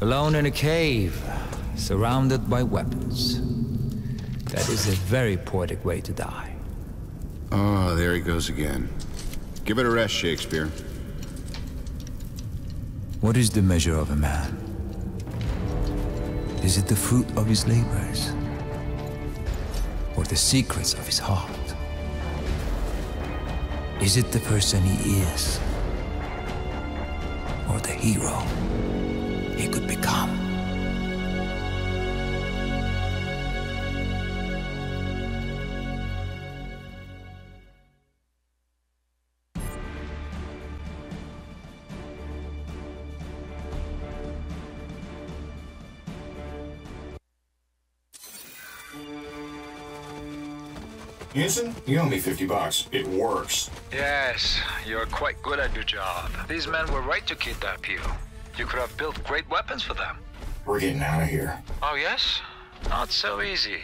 Alone in a cave, surrounded by weapons. That is a very poetic way to die. Oh, there he goes again. Give it a rest, Shakespeare. What is the measure of a man? Is it the fruit of his labors? Or the secrets of his heart? Is it the person he is? Or the hero he could become? Yinsen, you owe me 50 bucks. It works. Yes, you're quite good at your job. These men were right to kidnap you. You could have built great weapons for them. We're getting out of here. Oh, yes? Not so easy.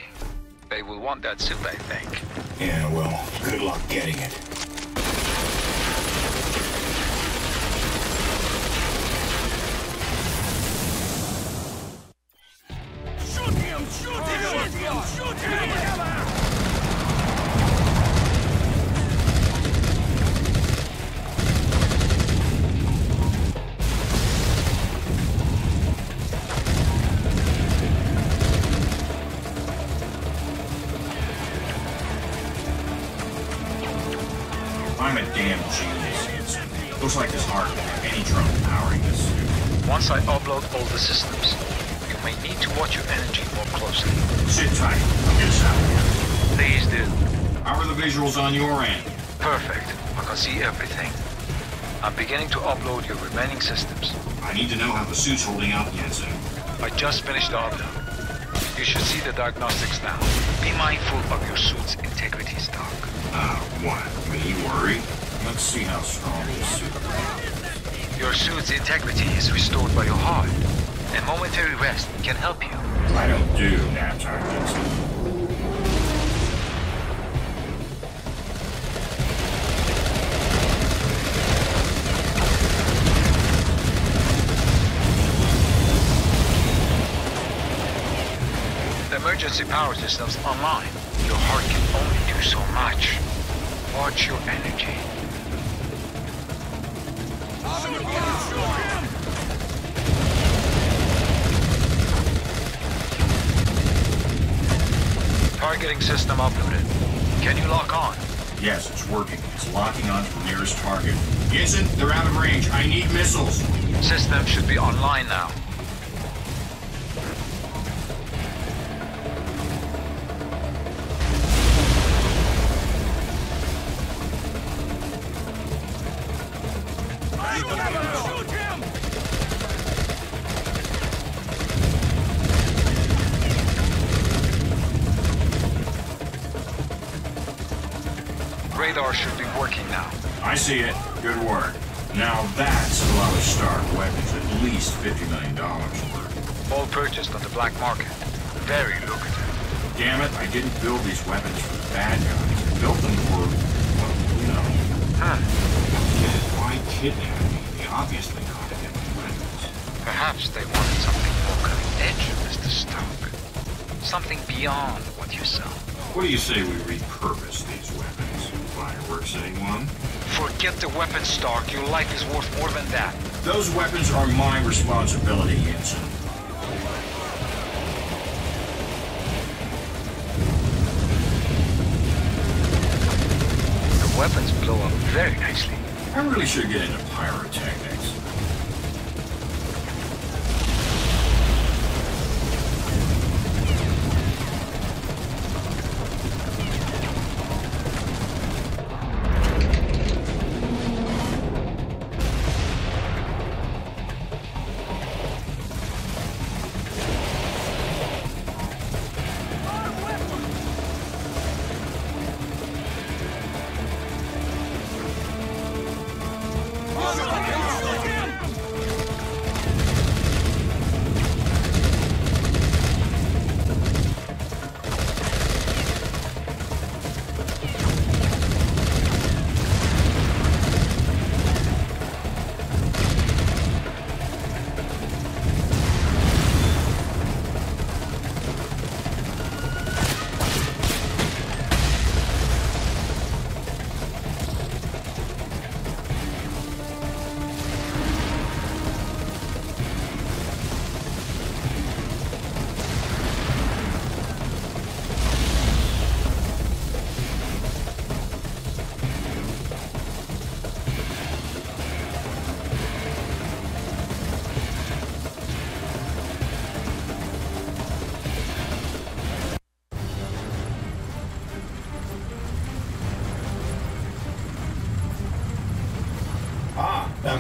They will want that suit, I think. Yeah, well, good luck getting it. Shoot him! Shoot him! Shoot him! Shoot him! On your end? Perfect. I can see everything. I'm beginning to upload your remaining systems. I need to know how the suit's holding up, Yinsen. I just finished the upload. You should see the diagnostics now. Be mindful of your suit's integrity stock. Uh, what? Me worry? Let's see how strong this suit is. Your suit's integrity is restored by your heart. A momentary rest can help you. I don't do nap time. Emergency power system's online. Your heart can only do so much. Watch your energy. Targeting system uploaded. Can you lock on? Yes, it's working. It's locking onto the nearest target. Yinsen, they're out of range. I need missiles. System should be online now. Radar should be working now. I see it. Good work. Now that's a lot of Stark weapons, at least $50 million worth. All purchased on the black market. Very lucrative. Damn it, I didn't build these weapons for the bad guys. I built them for, well, you know. Huh. Why kidnap me? They obviously got it in my weapons. Perhaps they wanted something more cutting edge, Mr. Stark. Something beyond what you sell. What do you say we repurpose these weapons? Fireworks, anyone? Forget the weapon, Stark. Your life is worth more than that. Those weapons are my responsibility, Yinsen. The weapons blow up very nicely. I really should get into pyrotechnics.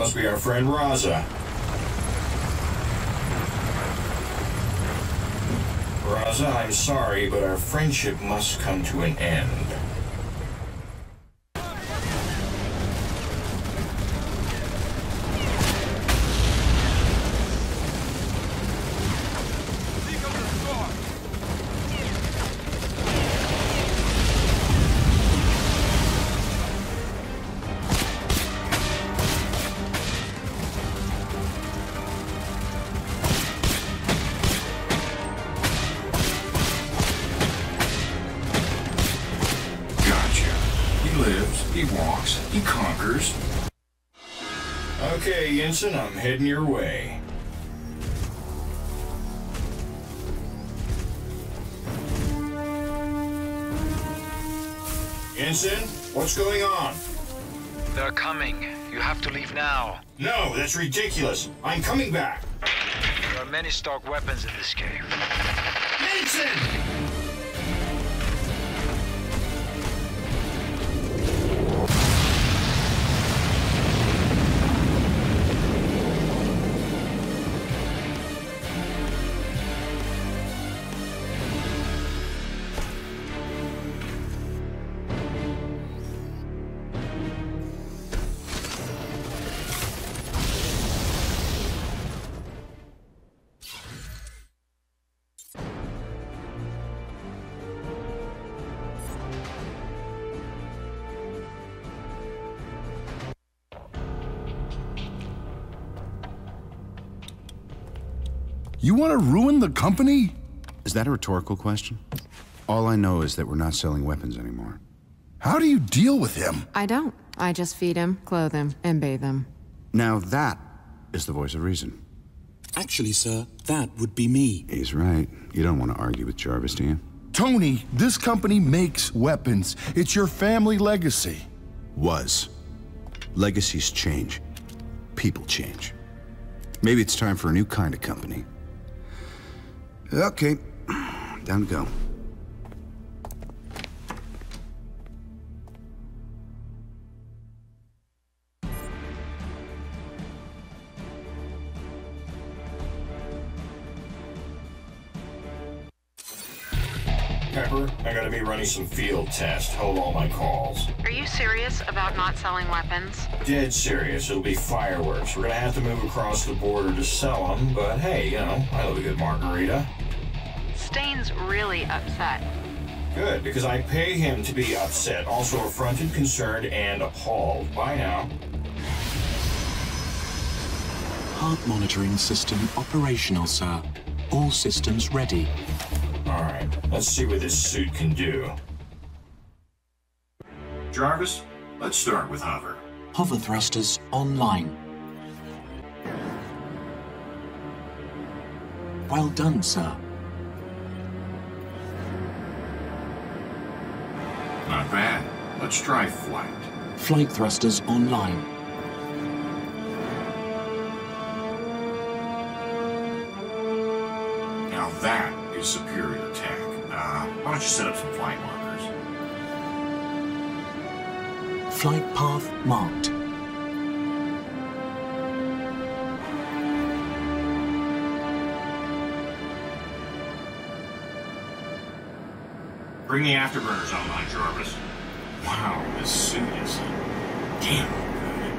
Must be our friend Raza. Raza, I'm sorry, but our friendship must come to an end. Okay, Yinsen, I'm heading your way. Yinsen, what's going on? They're coming. You have to leave now. No, that's ridiculous. I'm coming back. There are many Stark weapons in this cave. Yinsen! You want to ruin the company? Is that a rhetorical question? All I know is that we're not selling weapons anymore. How do you deal with him? I don't. I just feed him, clothe him, and bathe him. Now that is the voice of reason. Actually, sir, that would be me. He's right. You don't want to argue with Jarvis, do you? Tony, this company makes weapons. It's your family legacy. Was. Legacies change. People change. Maybe it's time for a new kind of company. Okay, down to go. Pepper, I gotta be running some field tests. Hold all my calls. Are you serious about not selling weapons? Dead serious. It'll be fireworks. We're gonna have to move across the border to sell them, but hey, you know, I love a good margarita. Stane's really upset. Good, because I pay him to be upset, also affronted, concerned, and appalled. Bye now. Heart monitoring system operational, sir. All systems ready. Alright, let's see what this suit can do. Jarvis, let's start with hover. Hover thrusters online. Well done, sir. Not bad. Let's try flight. Flight thrusters online. Now that is superior tech. Uh, why don't you set up some flight markers? Flight path marked. Bring the afterburners online, Jarvis. Wow, this suit is damn good.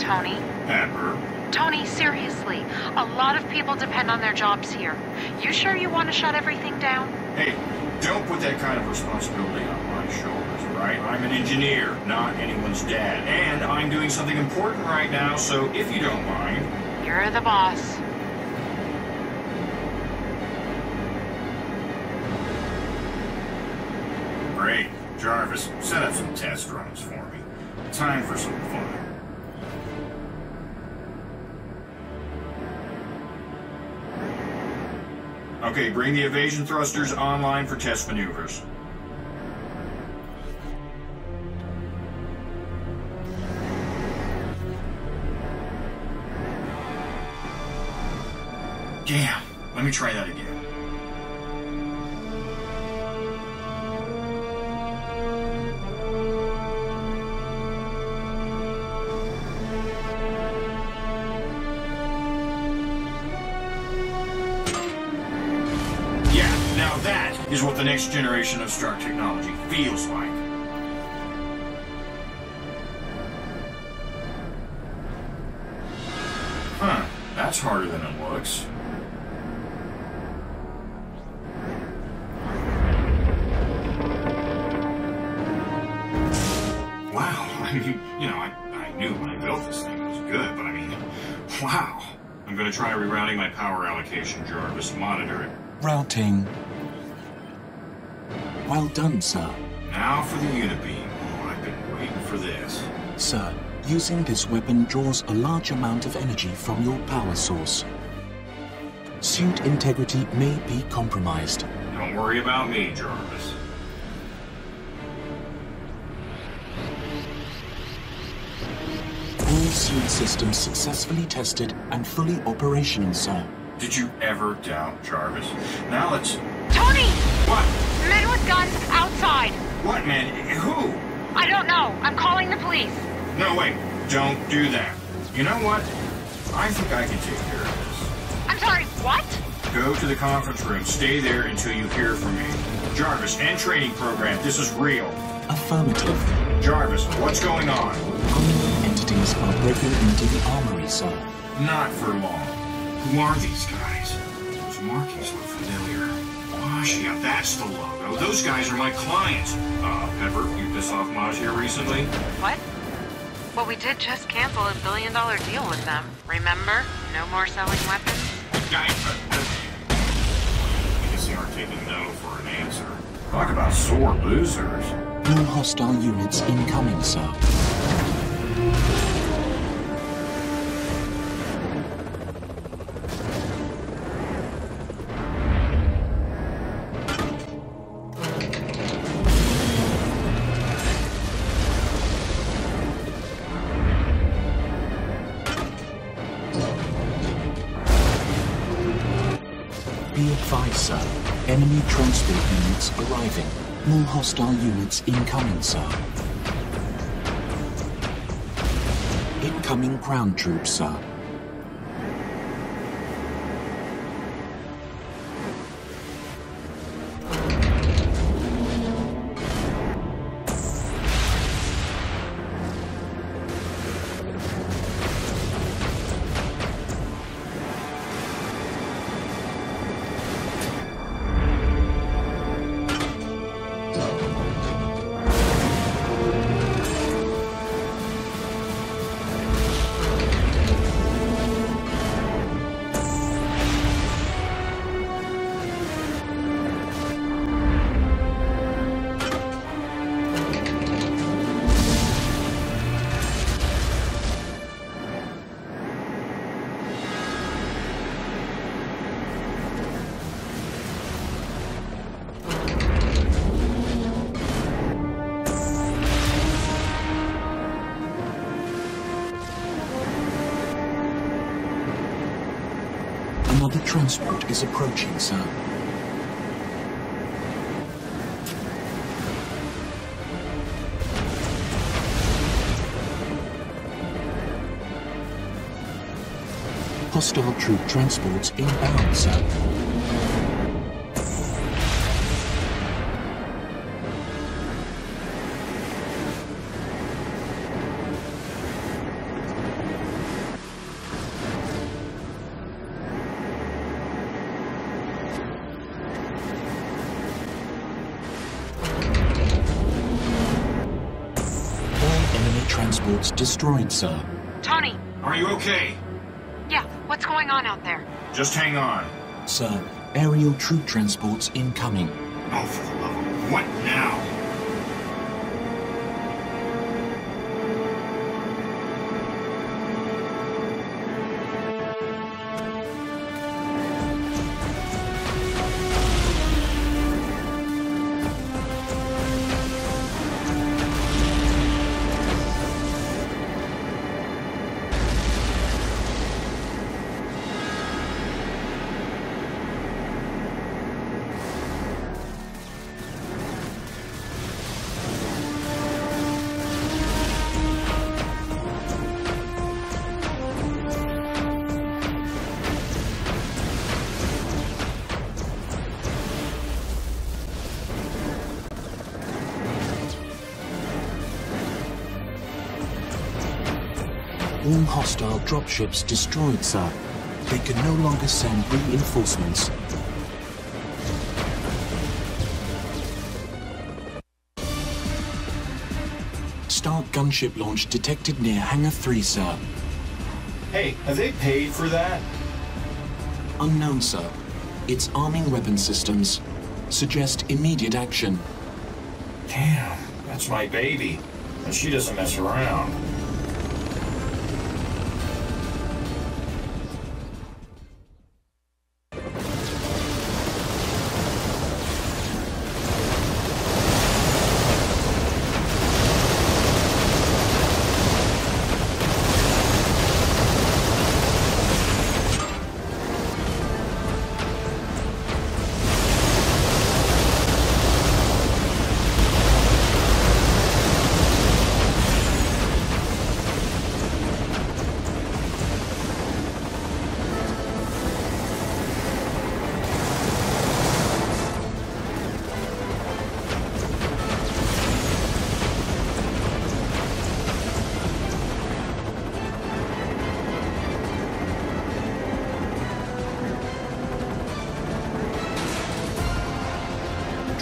Tony? Pepper. Tony, seriously. A lot of people depend on their jobs here. You sure you want to shut everything down? Hey, don't put that kind of responsibility on my shoulders, right? I'm an engineer, not anyone's dad. And I'm doing something important right now, so if you don't mind, You're the boss. Great. Jarvis, set up some test runs for me. Time for some fun. Okay, bring the evasion thrusters online for test maneuvers. Damn. Let me try that again. Yeah, now that is what the next generation of Stark technology feels like. Huh, that's harder than it looks. I'm gonna try rerouting my power allocation, Jarvis. Monitor it. Routing. Well done, sir. Now for the Unibeam. Oh, I've been waiting for this. Sir, using this weapon draws a large amount of energy from your power source. Suit integrity may be compromised. Don't worry about me, Jarvis. All suit systems successfully tested and fully operational, sir. Did you ever doubt Jarvis? Now let's... Tony! What? Men with guns outside. What, men? Who? I don't know. I'm calling the police. No, wait. Don't do that. You know what? I think I can take care of this. I'm sorry, what? Go to the conference room. Stay there until you hear from me. Jarvis, and training program. This is real. Affirmative. Jarvis, what's going on? Unknown entities are breaking into the armory, sir. Not for long. Who are these guys? Those markings look familiar. Maggia, that's the logo. Those guys are my clients. Uh, Pepper, you piss off Maggia recently? What? Well, we did just cancel a billion dollar deal with them. Remember? No more selling weapons. Guy, I guess they aren't taking no for an answer. Talk about sore losers. No hostile units incoming, sir. Be advised, sir. Enemy transport units arriving. More hostile units incoming, sir. Incoming ground troops, sir. Another transport is approaching, sir. Hostile troop transports inbound, sir. Transports destroyed, sir. Tony! Are you okay? Yeah, what's going on out there? Just hang on. Sir, aerial troop transports incoming. Oh, for the love of... What now? All hostile dropships destroyed, sir. They can no longer send reinforcements. Stark gunship launch detected near Hangar 3, sir. Hey, have they paid for that? Unknown, sir. It's arming weapon systems. Suggest immediate action. Damn, that's my baby. And she doesn't mess around.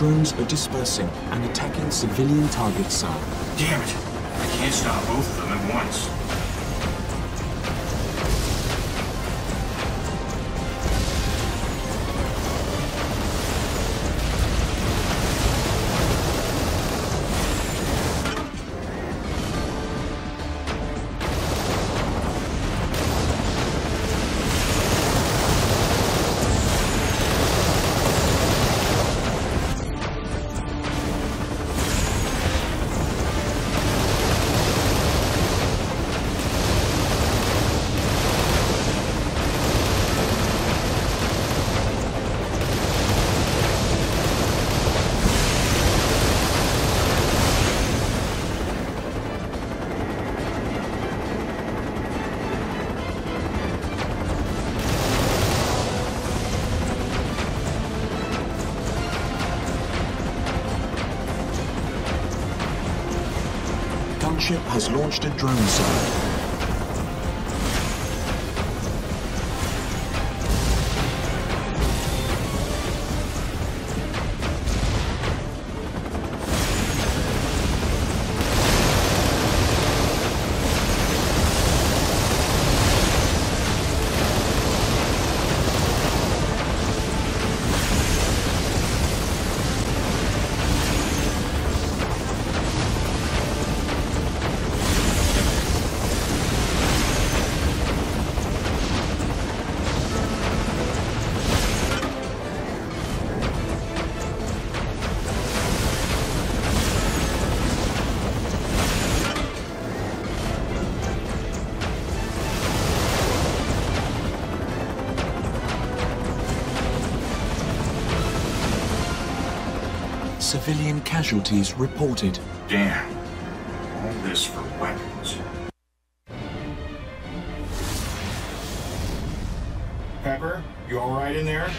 Drones are dispersing and attacking civilian targets, sir. Damn it. I can't stop both of them at once. Gunship has launched a drone, sir. Civilian casualties reported. Damn. All this for weapons. Pepper, you alright in there?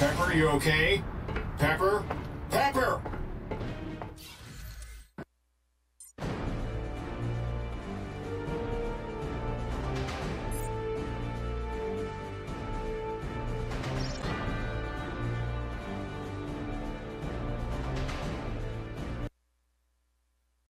Pepper, you okay? Pepper? Pepper!